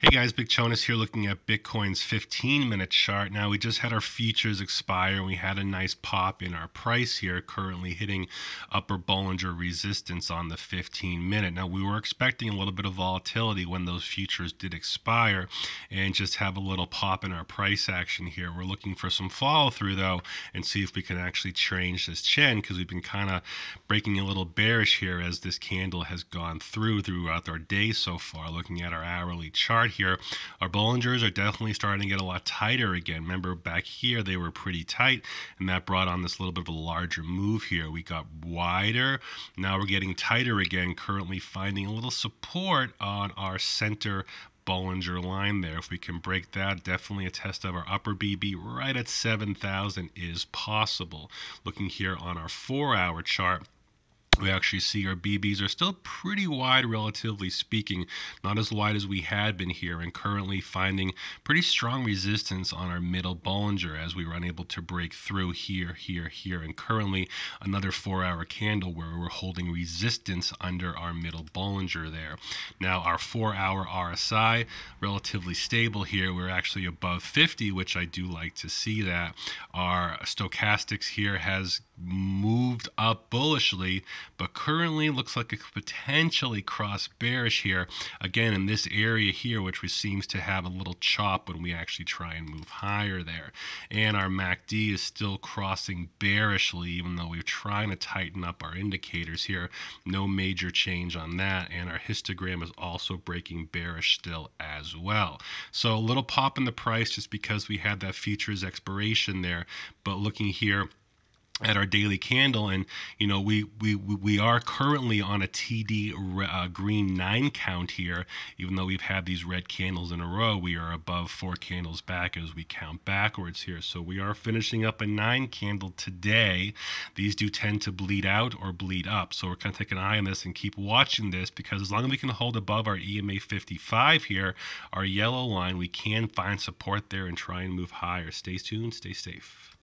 Hey guys, Big Chonas here looking at Bitcoin's 15 minute chart. Now, we just had our futures expire and we had a nice pop in our price here, currently hitting upper Bollinger resistance on the 15 minute. Now, we were expecting a little bit of volatility when those futures did expire and just have a little pop in our price action here. We're looking for some follow through though and see if we can actually change this trend because we've been kind of breaking a little bearish here as this candle has gone through throughout our day so far. Looking at our hourly chart here. Our Bollingers are definitely starting to get a lot tighter again. Remember back here they were pretty tight and that brought on this little bit of a larger move here. We got wider. Now we're getting tighter again, currently finding a little support on our center Bollinger line there. If we can break that, definitely a test of our upper BB right at 7,000 is possible. Looking here on our four hour chart, we actually see our BBs are still pretty wide, relatively speaking, not as wide as we had been here, and currently finding pretty strong resistance on our middle Bollinger as we were unable to break through here, here, here, and currently another four hour candle where we're holding resistance under our middle Bollinger there. Now, our four hour RSI, relatively stable here. We're actually above 50, which I do like to see that. Our stochastics here has moved up bullishly but currently looks like it could potentially cross bearish here again in this area here which we seems to have a little chop when we actually try and move higher there. And our MACD is still crossing bearishly even though we're trying to tighten up our indicators here. No major change on that and our histogram is also breaking bearish still as well. So a little pop in the price just because we had that futures expiration there but looking here at our daily candle and you know we we we are currently on a td uh, green 9 count here. Even though we've had these red candles in a row we are above four candles back as we count backwards here. So we are finishing up a 9 candle today. These do tend to bleed out or bleed up. So we're kind of take an eye on this and keep watching this because as long as we can hold above our EMA 55 here our yellow line we can find support there and try and move higher. Stay tuned stay safe